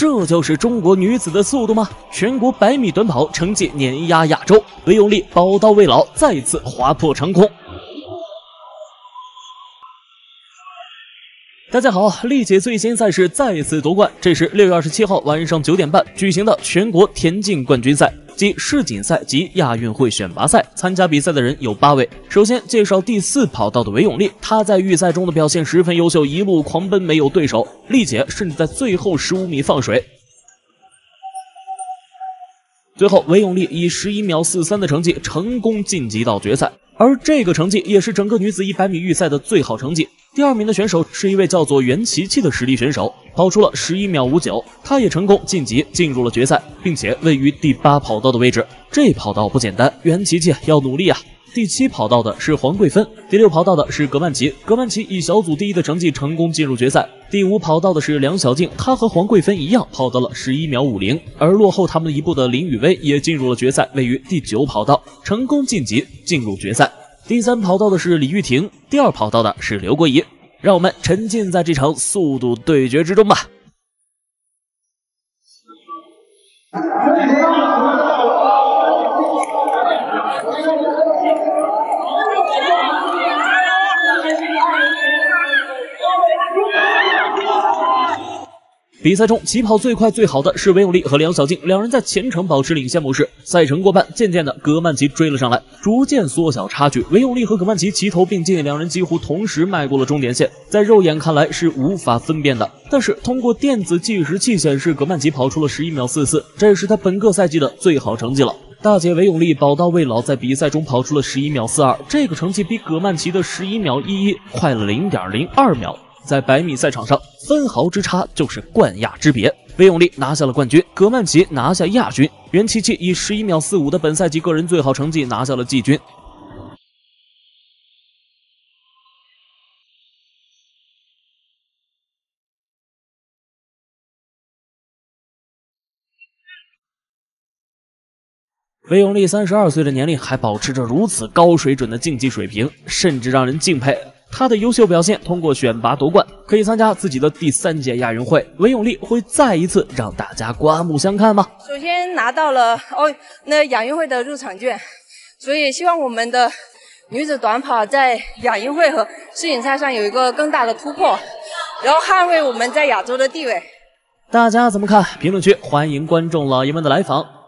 这就是中国女子的速度吗？全国百米短跑成绩碾压亚洲，韦永丽宝刀未老，再次划破长空。大家好，丽姐最新赛事再次夺冠，这是六月二十七号晚上九点半举行的全国田径冠军赛。即世锦赛及亚运会选拔赛参加比赛的人有八位。首先介绍第四跑道的韦永丽，她在预赛中的表现十分优秀，一路狂奔没有对手，丽姐甚至在最后十五米放水。最后，韦永丽以十一秒四三的成绩成功晋级到决赛，而这个成绩也是整个女子一百米预赛的最好成绩。第二名的选手是一位叫做袁琪琪的实力选手，跑出了十一秒五九，她也成功晋级进入了决赛，并且位于第八跑道的位置。这跑道不简单，袁琪琪要努力啊！第七跑道的是黄桂芬，第六跑道的是葛曼棋，葛曼棋以小组第一的成绩成功进入决赛。第五跑道的是梁小静，她和黄桂芬一样跑到了十一秒五零，而落后他们一步的林雨薇也进入了决赛，位于第九跑道，成功晋级进入决赛。第三跑道的是李玉婷，第二跑道的是刘国怡，让我们沉浸在这场速度对决之中吧。比赛中起跑最快最好的是韦永丽和梁小静，两人在前程保持领先模式。赛程过半，渐渐的葛曼棋追了上来，逐渐缩小差距。韦永丽和葛曼棋齐头并进，两人几乎同时迈过了终点线，在肉眼看来是无法分辨的。但是通过电子计时器显示，葛曼棋跑出了十一秒四四，这是他本个赛季的最好成绩了。大姐韦永丽宝刀未老，在比赛中跑出了十一秒四二，这个成绩比葛曼棋的十一秒一一快了零点零二秒。在百米赛场上，分毫之差就是冠亚之别。韦永丽拿下了冠军，葛曼棋拿下亚军，袁琪琪以十一秒四五的本赛季个人最好成绩拿下了季军。韦永丽三十二岁的年龄还保持着如此高水准的竞技水平，甚至让人敬佩。他的优秀表现通过选拔夺冠，可以参加自己的第三届亚运会。韦永丽会再一次让大家刮目相看吗？首先拿到了哦，那亚运会的入场券，所以希望我们的女子短跑在亚运会和世锦赛上有一个更大的突破，然后捍卫我们在亚洲的地位。大家怎么看？评论区欢迎观众老爷们的来访。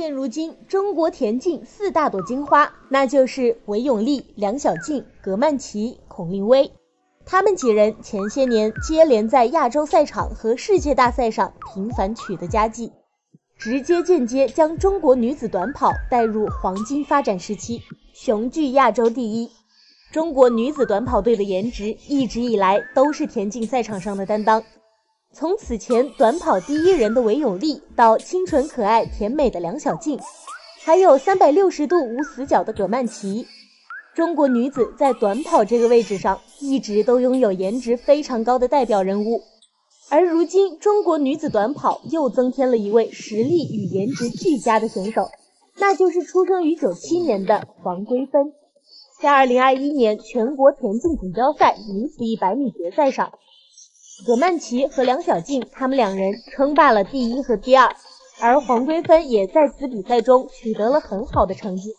现如今，中国田径四大朵金花，那就是韦永丽、梁小静、葛曼棋、孔令薇。他们几人前些年接连在亚洲赛场和世界大赛上频繁取得佳绩，直接间接将中国女子短跑带入黄金发展时期，雄踞亚洲第一。中国女子短跑队的颜值一直以来都是田径赛场上的担当。从此前短跑第一人的韦永丽，到清纯可爱、甜美的梁小静，还有三百六十度无死角的葛曼棋，中国女子在短跑这个位置上一直都拥有颜值非常高的代表人物。而如今，中国女子短跑又增添了一位实力与颜值俱佳的选手，那就是出生于九七年的黄桂芬。在二零二一年全国田径锦标赛女子一百米决赛上。葛曼棋和梁小静，他们两人称霸了第一和第二，而黄桂芬也在此比赛中取得了很好的成绩。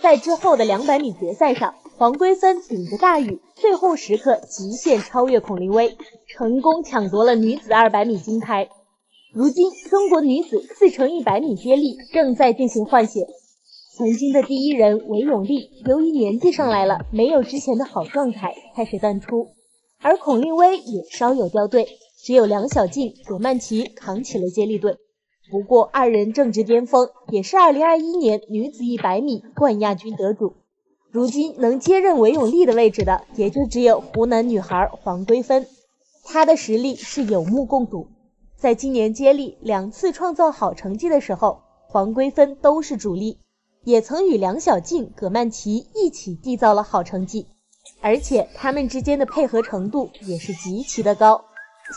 在之后的两百米决赛上，黄桂芬顶着大雨，最后时刻极限超越孔令薇，成功抢夺了女子二百米金牌。如今，中国女子四乘一百米接力正在进行换血，曾经的第一人韦永丽，由于年纪上来了，没有之前的好状态，开始淡出。而孔令薇也稍有掉队，只有梁小静、葛曼棋扛起了接力队。不过二人正值巅峰，也是2021年女子100米冠亚军得主。如今能接任韦永丽的位置的，也就只有湖南女孩黄桂芬。她的实力是有目共睹，在今年接力两次创造好成绩的时候，黄桂芬都是主力，也曾与梁小静、葛曼棋一起缔造了好成绩。而且他们之间的配合程度也是极其的高，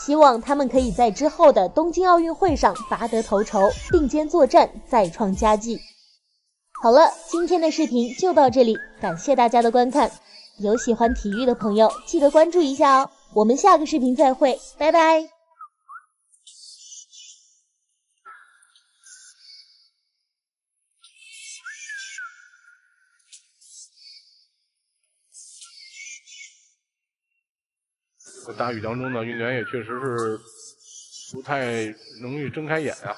希望他们可以在之后的东京奥运会上拔得头筹，并肩作战，再创佳绩。好了，今天的视频就到这里，感谢大家的观看。有喜欢体育的朋友记得关注一下哦。我们下个视频再会，拜拜。大雨当中呢，运动员也确实是不太容易睁开眼啊，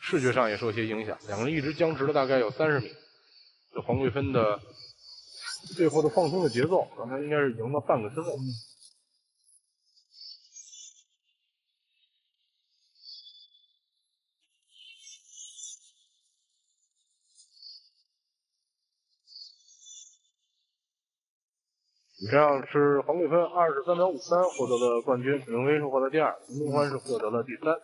视觉上也受些影响。两个人一直僵持了大概有三十米。这黄桂芬的最后的放松的节奏，刚才应该是赢了半个身位。这样是黄桂芬二十三秒五三获得了冠军，沈凌威是获得第二，陈东欢是获得了第三。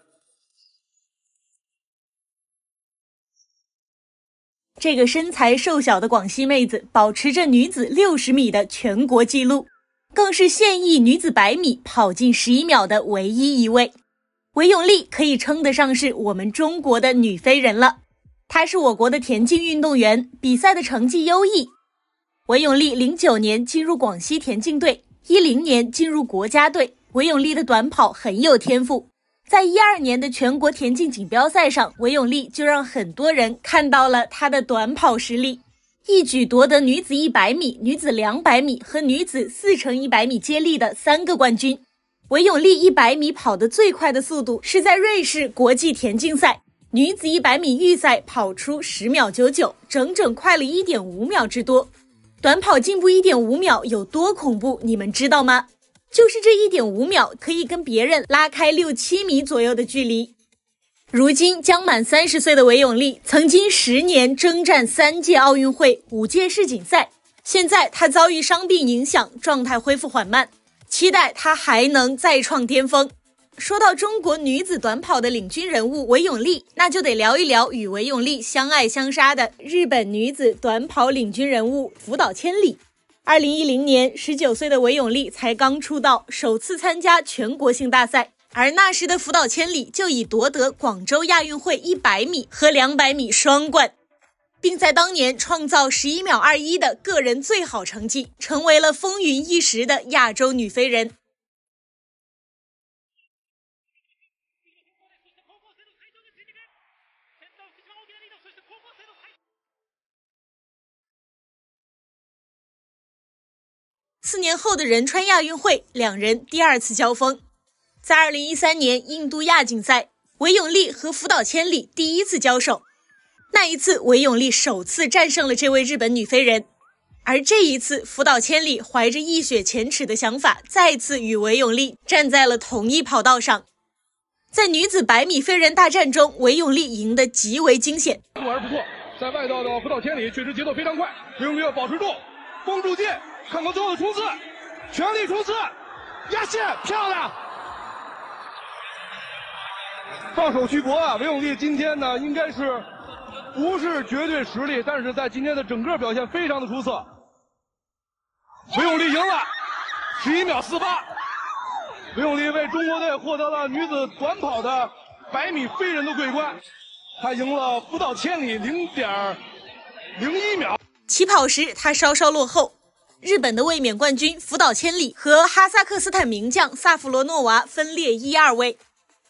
这个身材瘦小的广西妹子保持着女子六十米的全国纪录，更是现役女子百米跑进十一秒的唯一一位。韦永丽可以称得上是我们中国的女飞人了。她是我国的田径运动员，比赛的成绩优异。韦永丽零九年进入广西田径队，一零年进入国家队。韦永丽的短跑很有天赋，在一二年的全国田径锦标赛上，韦永丽就让很多人看到了她的短跑实力，一举夺得女子一百米、女子两百米和女子四乘一百米接力的三个冠军。韦永丽一百米跑得最快的速度是在瑞士国际田径赛，女子一百米预赛跑出十秒九九，整整快了一点五秒之多。短跑进步一点五秒有多恐怖？你们知道吗？就是这一点五秒可以跟别人拉开六七米左右的距离。如今将满三十岁的韦永丽，曾经十年征战三届奥运会、五届世锦赛，现在她遭遇伤病影响，状态恢复缓慢，期待她还能再创巅峰。说到中国女子短跑的领军人物韦永丽，那就得聊一聊与韦永丽相爱相杀的日本女子短跑领军人物福岛千里。二零一零年，十九岁的韦永丽才刚出道，首次参加全国性大赛，而那时的福岛千里就已夺得广州亚运会一百米和两百米双冠，并在当年创造十一秒二一的个人最好成绩，成为了风云一时的亚洲女飞人。四年后的仁川亚运会，两人第二次交锋。在二零一三年印度亚锦赛，韦永丽和福岛千里第一次交手。那一次，韦永丽首次战胜了这位日本女飞人。而这一次，福岛千里怀着一雪前耻的想法，再次与韦永丽站在了同一跑道上。在女子百米飞人大战中，韦永丽赢得极为惊险。还是不错，在外道的福岛千里确实节奏非常快，韦永丽要保持住，绷住劲。看看最后的冲刺，全力冲刺，压线，漂亮！放手去搏啊！韦永丽今天呢，应该是不是绝对实力，但是在今天的整个表现非常的出色。韦永丽赢了，十一秒四八。韦永丽为中国队获得了女子短跑的百米飞人的桂冠，她赢了不到千里零点零一秒。起跑时她稍稍落后。日本的卫冕冠军福岛千里和哈萨克斯坦名将萨弗罗诺娃分列一二位。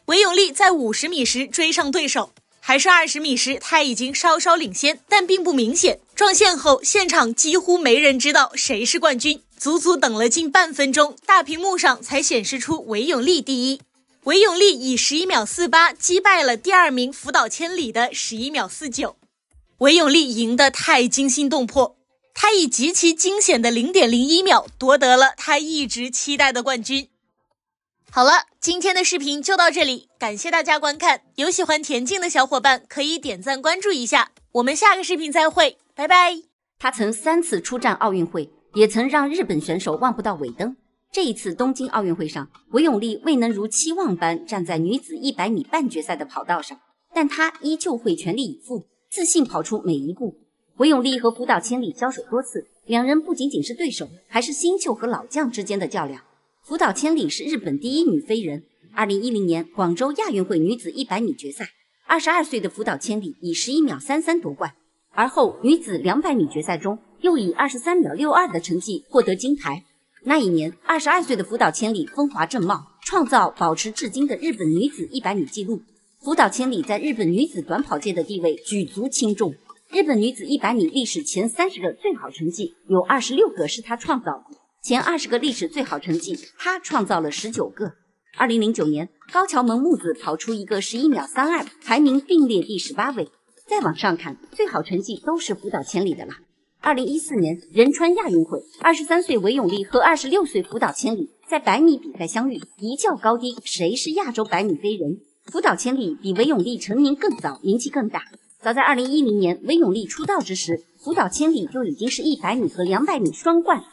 韦永丽在五十米时追上对手，还是二十米时他已经稍稍领先，但并不明显。撞线后，现场几乎没人知道谁是冠军，足足等了近半分钟，大屏幕上才显示出韦永丽第一。韦永丽以十一秒四八击败了第二名福岛千里的十一秒四九。韦永丽赢得太惊心动魄。他以极其惊险的零点零一秒夺得了他一直期待的冠军。好了，今天的视频就到这里，感谢大家观看。有喜欢田径的小伙伴可以点赞关注一下，我们下个视频再会，拜拜。他曾三次出战奥运会，也曾让日本选手望不到尾灯。这一次东京奥运会上，韦永丽未能如期望般站在女子一百米半决赛的跑道上，但她依旧会全力以赴，自信跑出每一步。韦永丽和福岛千里交手多次，两人不仅仅是对手，还是新秀和老将之间的较量。福岛千里是日本第一女飞人，二零一零年广州亚运会女子一百米决赛，二十二岁的福岛千里以十一秒三三夺冠。而后女子两百米决赛中，又以二十三秒六二的成绩获得金牌。那一年，二十二岁的福岛千里风华正茂，创造保持至今的日本女子一百米纪录。福岛千里在日本女子短跑界的地位举足轻重。日本女子一百米历史前三十个最好成绩有二十六个是她创造的，前二十个历史最好成绩她创造了十九个。二零零九年，高桥萌木子跑出一个十一秒三二，排名并列第十八位。再往上看，最好成绩都是福岛千里的了。二零一四年仁川亚运会，二十三岁韦永丽和二十六岁福岛千里在百米比赛相遇，一较高低，谁是亚洲百米飞人？福岛千里比韦永丽成名更早，名气更大。早在二零一零年，韦永丽出道之时，福岛千里就已经是一百米和两百米双冠。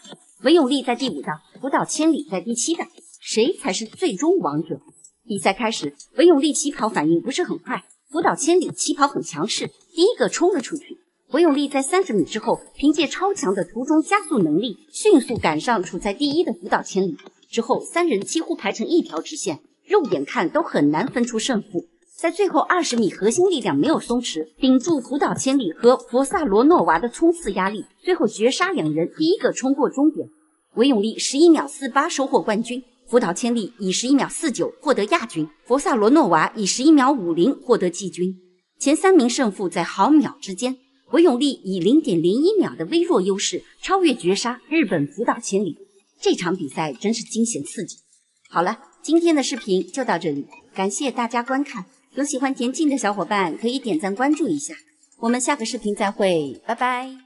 韦永丽在第五道，福岛千里在第七道，谁才是最终王者？比赛开始，韦永丽起跑反应不是很快，福岛千里起跑很强势，第一个冲了出去。韦永丽在三十米之后，凭借超强的途中加速能力，迅速赶上处在第一的福岛千里。之后三人几乎排成一条直线。肉眼看都很难分出胜负，在最后二十米，核心力量没有松弛，顶住福岛千里和佛萨罗诺娃的冲刺压力，最后绝杀两人，第一个冲过终点。韦永丽十一秒四八收获冠军，福岛千里以十一秒四九获得亚军，佛萨罗诺娃以十一秒五零获得季军。前三名胜负在毫秒之间，韦永丽以零点零一秒的微弱优势超越绝杀日本福岛千里。这场比赛真是惊险刺激。好了。今天的视频就到这里，感谢大家观看。有喜欢田径的小伙伴可以点赞关注一下，我们下个视频再会，拜拜。